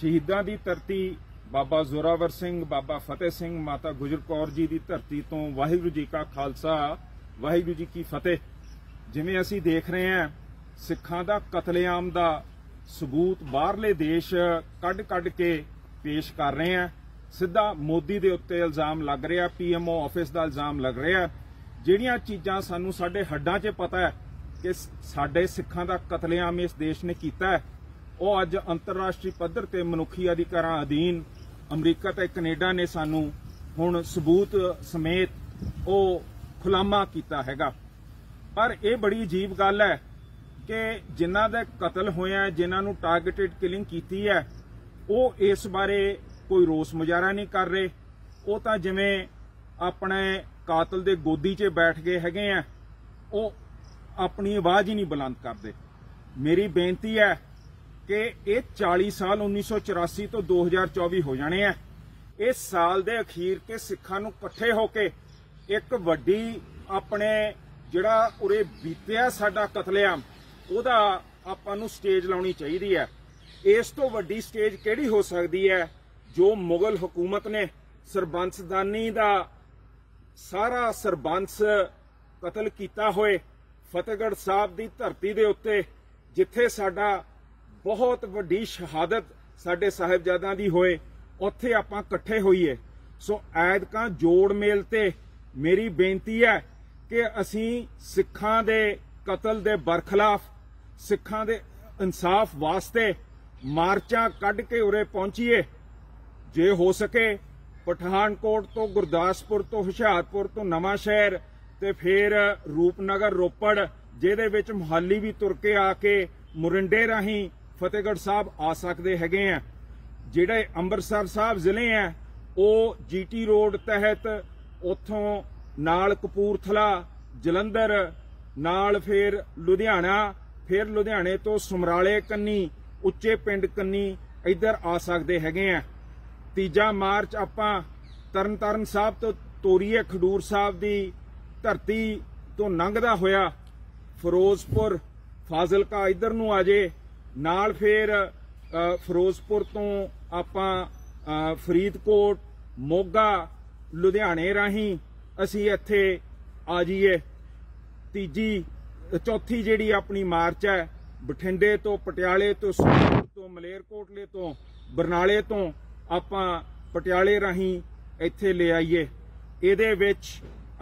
ਸ਼ਹੀਦਾਂ ਦੀ ਧਰਤੀ ਬਾਬਾ ਜ਼ੋਰਾਵਰ ਸਿੰਘ, ਬਾਬਾ ਫਤਿਹ ਸਿੰਘ, ਮਾਤਾ ਗੁਜਰ ਕੌਰ ਜੀ ਦੀ ਧਰਤੀ ਤੋਂ ਵਾਹਿਗੁਰੂ ਜੀ ਕਾ ਖਾਲਸਾ, ਵਾਹਿਗੁਰੂ ਜੀ ਕੀ ਫਤਿਹ। ਜਿਵੇਂ ਅਸੀਂ ਦੇਖ ਰਹੇ ਹਾਂ, ਸਿੱਖਾਂ ਦਾ ਕਤਲੇਆਮ ਦਾ ਸਬੂਤ ਬਾਹਰਲੇ ਦੇਸ਼ ਕੱਢ-ਕੱਢ ਕੇ ਪੇਸ਼ ਕਰ ਰਹੇ ਆ ਸਿੱਧਾ ਮੋਦੀ ਦੇ ਉੱਤੇ ਇਲਜ਼ਾਮ ਲੱਗ ਰਿਹਾ, ਪੀਐਮਓ ਆਫਿਸ ਦਾ ਇਲਜ਼ਾਮ ਲੱਗ ਰਿਹਾ। ਜਿਹੜੀਆਂ ਚੀਜ਼ਾਂ ਸਾਨੂੰ ਸਾਡੇ ਹੱਡਾਂ 'ਚ ਪਤਾ ਹੈ ਕਿ ਸਾਡੇ ਸਿੱਖਾਂ ਦਾ ਕਤਲੇਆਮ ਇਸ ਦੇਸ਼ ਨੇ ਕੀਤਾ ਹੈ ਉਹ ਅੱਜ ਅੰਤਰਰਾਸ਼ਟਰੀ ਪੱਧਰ ਤੇ ਮਨੁੱਖੀ ਅਧਿਕਾਰਾਂ ਅਧੀਨ ਅਮਰੀਕਾ ਤੇ ਕੈਨੇਡਾ ਨੇ ਸਾਨੂੰ ਹੁਣ ਸਬੂਤ ਸਮੇਤ ਉਹ ਖੁਲਾਮਾ ਕੀਤਾ ਹੈਗਾ। ਪਰ ਇਹ ਬੜੀ ਅਜੀਬ ਗੱਲ ਹੈ ਕਿ ਜਿਨ੍ਹਾਂ ਦੇ ਕਤਲ ਹੋਇਆ ਜਿਨ੍ਹਾਂ ਨੂੰ ਟਾਰਗੇਟਡ ਕਿਲਿੰਗ ਕੀਤੀ ਹੈ, ਉਹ ਇਸ ਬਾਰੇ ਕੋਈ ਰੋਸ ਮੁਜ਼ਾਹਰਾ ਨਹੀਂ ਕਰ ਰਹੇ। ਉਹ ਤਾਂ ਜਿਵੇਂ ਆਪਣੇ ਕਾਤਲ ਦੇ ਗੋਦੀ 'ਚ ਬੈਠ ਗਏ ਹੈਗੇ ਆ, ਉਹ ਆਪਣੀ ਆਵਾਜ਼ ਹੀ ਨਹੀਂ ਬੁਲੰਦ ਕਰਦੇ। ਮੇਰੀ ਬੇਨਤੀ ਹੈ ਕਿ ਇਹ 40 ਸਾਲ 1984 ਤੋਂ 2024 ਹੋ ਜਾਣੇ ਆ। ਇਸ ਸਾਲ ਦੇ ਅਖੀਰ ਤੇ ਸਿੱਖਾਂ ਨੂੰ ਇਕੱਠੇ ਹੋ ਕੇ ਇੱਕ ਵੱਡੀ ਆਪਣੇ ਜਿਹੜਾ ਉਰੇ ਬੀਤਿਆ ਸਾਡਾ ਕਤਲੇਆਮ, ਉਹਦਾ ਆਪਾਂ ਨੂੰ ਸਟੇਜ ਲਾਉਣੀ ਚਾਹੀਦੀ ਹੈ। ਇਸ ਤੋਂ ਵੱਡੀ ਸਟੇਜ ਕਿਹੜੀ ਹੋ ਸਕਦੀ ਹੈ? ਜੋ ਮੁਗਲ ਹਕੂਮਤ ਨੇ ਸਰਬੰਸਦਾਨੀ ਦਾ ਸਾਰਾ ਸਰਬੰਸ ਕਤਲ ਕੀਤਾ ਹੋਏ ਫਤਿਹਗੜ੍ਹ ਸਾਹਿਬ ਦੀ ਧਰਤੀ ਦੇ ਉੱਤੇ, ਜਿੱਥੇ ਸਾਡਾ ਬਹੁਤ ਵੱਡੀ ਸ਼ਹਾਦਤ ਸਾਡੇ ਸਾਹਿਬਜ਼ਾਦਿਆਂ ਦੀ ਹੋਏ। ਉੱਥੇ ਆਪਾਂ ਇਕੱਠੇ ਹੋਈਏ। ਸੋ ਐਦਕਾਂ ਜੋੜ ਮੇਲ ਤੇ ਮੇਰੀ ਬੇਨਤੀ ਹੈ ਕਿ ਅਸੀਂ ਸਿੱਖਾਂ ਦੇ ਕਤਲ ਦੇ ਬਰਖਲਾਫ, ਸਿੱਖਾਂ ਦੇ ਇਨਸਾਫ ਵਾਸਤੇ ਮਾਰਚਾਂ ਕੱਢ ਕੇ ਉਰੇ ਪਹੁੰਚੀਏ। ਜੇ ਹੋ ਸਕੇ ਪਠਾਨਕੋਟ ਤੋਂ ਗੁਰਦਾਸਪੁਰ ਤੋਂ ਹੁਸ਼ਿਆਰਪੁਰ ਤੋਂ ਨਵਾਂ ਸ਼ਹਿਰ ਤੇ ਫਿਰ ਰੂਪਨਗਰ ਰੋਪੜ, ਜਿਹਦੇ ਵਿੱਚ ਮੁਹਾਲੀ ਵੀ ਤੁਰ ਕੇ ਆ ਕੇ ਮੁਰਿੰਡੇ ਰਾਹੀਂ ਫਤਿਹਗੜ੍ਹ ਸਾਹਿਬ ਆ ਸਕਦੇ ਹੈਗੇ ਆ। ਜਿਹੜੇ ਅੰਮ੍ਰਿਤਸਰ ਸਾਹਿਬ ਜ਼ਿਲ੍ਹੇ ਆ, ਉਹ ਜੀਟੀ ਰੋਡ ਤਹਿਤ ਉੱਥੋਂ ਨਾਲ ਕਪੂਰਥਲਾ, ਜਲੰਧਰ, ਨਾਲ ਫਿਰ ਲੁਧਿਆਣਾ, ਫਿਰ ਲੁਧਿਆਣੇ ਤੋਂ ਸਮਰਾਲੇ ਕੰਨੀ, ਉੱਚੇ ਪਿੰਡ ਕੰਨੀ ਇੱਧਰ ਆ ਸਕਦੇ ਹੈਗੇ ਆ। ਤੀਜਾ ਮਾਰਚ ਆਪਾਂ ਤਰਨਤਾਰਨ ਸਾਹਿਬ ਤੋਂ ਤੋਰੀਏ ਖਡੂਰ ਸਾਹਿਬ ਦੀ ਧਰਤੀ ਤੋਂ ਲੰਘਦਾ ਹੋਇਆ ਫਿਰੋਜ਼ਪੁਰ, ਫਾਜ਼ਿਲਕਾ ਇੱਧਰ ਨੂੰ ਆ ਜੇ। ਨਾਲ ਫਿਰ ਫਿਰੋਜ਼ਪੁਰ ਤੋਂ ਆਪਾਂ ਫਰੀਦਕੋਟ, ਮੋਗਾ, ਲੁਧਿਆਣੇ ਰਾਹੀਂ ਅਸੀਂ ਇੱਥੇ ਆ ਜਾਈਏ। ਤੀਜੀ, ਚੌਥੀ ਜਿਹੜੀ ਆਪਣੀ ਮਾਰਚ ਹੈ, ਬਠਿੰਡੇ ਤੋਂ ਪਟਿਆਲੇ ਤੋਂ ਸੰਗਰੂਰ ਤੋਂ ਮਲੇਰਕੋਟਲੇ ਤੋਂ ਬਰਨਾਲੇ ਤੋਂ ਆਪਾਂ ਪਟਿਆਲੇ ਰਾਹੀਂ ਇੱਥੇ ਲੈ ਆਈਏ। ਇਹਦੇ ਵਿੱਚ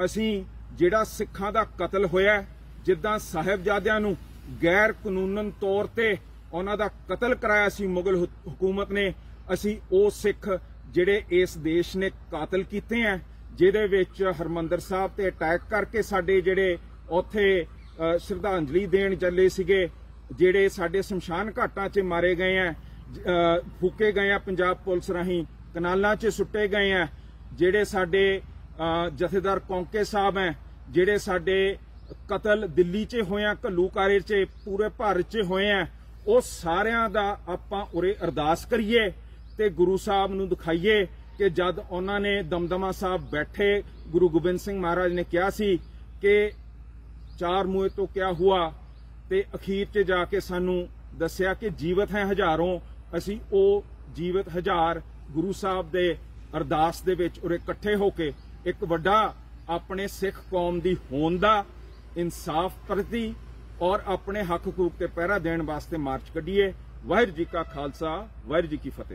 ਅਸੀਂ ਜਿਹੜਾ ਸਿੱਖਾਂ ਦਾ ਕਤਲ ਹੋਇਆ, ਜਿੱਦਾਂ ਸਾਹਿਬਜ਼ਾਦਿਆਂ ਨੂੰ ਗੈਰ ਕਾਨੂੰਨਨ ਤੌਰ ਤੇ ਉਹਨਾਂ ਦਾ ਕਤਲ ਕਰਾਇਆ ਸੀ ਮੁਗਲ ਹੁ- ਹਕੂਮਤ ਨੇ। ਅਸੀਂ ਉਹ ਸਿੱਖ ਜਿਹੜੇ ਇਸ ਦੇਸ਼ ਨੇ ਕਾਤਲ ਕੀਤੇ ਆ ਜਿਹਦੇ ਵਿੱਚ ਹਰਮੰਦਰ ਸਾਹਿਬ ਤੇ ਅਟੈਕ ਕਰਕੇ ਸਾਡੇ ਜਿਹੜੇ ਉੱਥੇ ਸ਼ਰਧਾਂਜਲੀ ਦੇਣ ਚੱਲੇ ਸੀਗੇ, ਜਿਹੜੇ ਸਾਡੇ ਸ਼ਮਸ਼ਾਨ ਘਾਟਾਂ 'ਚ ਮਾਰੇ ਗਏ ਆ ਫੂਕੇ ਗਏ ਆ ਪੰਜਾਬ ਪੁਲਿਸ ਰਾਹੀਂ, ਕਨਾਲਾਂ 'ਚ ਸੁੱਟੇ ਗਏ ਆ ਜਿਹੜੇ ਸਾਡੇ ਜਥੇਦਾਰ ਕੌਂਕੇ ਸਾਹਿਬ ਹੈ ਜਿਹੜੇ ਸਾਡੇ ਕਤਲ ਦਿੱਲੀ 'ਚ ਹੋਇਆ ਘੱਲੂਕਾਰੇ 'ਚ, ਪੂਰੇ ਭਾਰਤ 'ਚ ਹੋਏ ਆ ਉਹ ਸਾਰਿਆਂ ਦਾ ਆਪਾਂ ਉਰੇ ਅਰਦਾਸ ਕਰੀਏ ਤੇ ਗੁਰੂ ਸਾਹਿਬ ਨੂੰ ਦਿਖਾਈਏ ਕਿ ਜਦ ਉਹਨਾਂ ਨੇ ਦਮਦਮਾ ਸਾਹਿਬ ਬੈਠੇ, ਗੁਰੂ ਗੋਬਿੰਦ ਸਿੰਘ ਮਹਾਰਾਜ ਨੇ ਕਿਹਾ ਸੀ ਕਿ ਚਾਰ ਮੂਏ ਤੋਂ ਕਿਆ ਹੁਆ ਤੇ ਅਖੀਰ 'ਚ ਜਾ ਕੇ ਸਾਨੂੰ ਦੱਸਿਆ ਕਿ ਜੀਵਤ ਹੈ ਹਜ਼ਾਰੋਂ, ਅਸੀਂ ਉਹ ਜੀਵਤ ਹਜ਼ਾਰ ਗੁਰੂ ਸਾਹਿਬ ਦੇ ਅਰਦਾਸ ਦੇ ਵਿੱਚ ਉਰੇ ਇਕੱਠੇ ਹੋ ਕੇ ਇੱਕ ਵੱਡਾ ਆਪਣੇ ਸਿੱਖ ਕੌਮ ਦੀ ਹੋਂਦ ਦਾ ਇਨਸਾਫ ਪ੍ਰਤੀ ਔਰ ਆਪਣੇ ਹੱਕ ਹਕੂਕ ਤੇ ਪਹਿਰਾ ਦੇਣ ਵਾਸਤੇ ਮਾਰਚ ਕੱਢੀਏ। ਵਾਹਿਗੁਰੂ ਜੀ ਕਾ ਖਾਲਸਾ, ਵਾਹਿਗੁਰੂ ਜੀ ਕੀ ਫਤਿਹ।